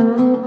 Música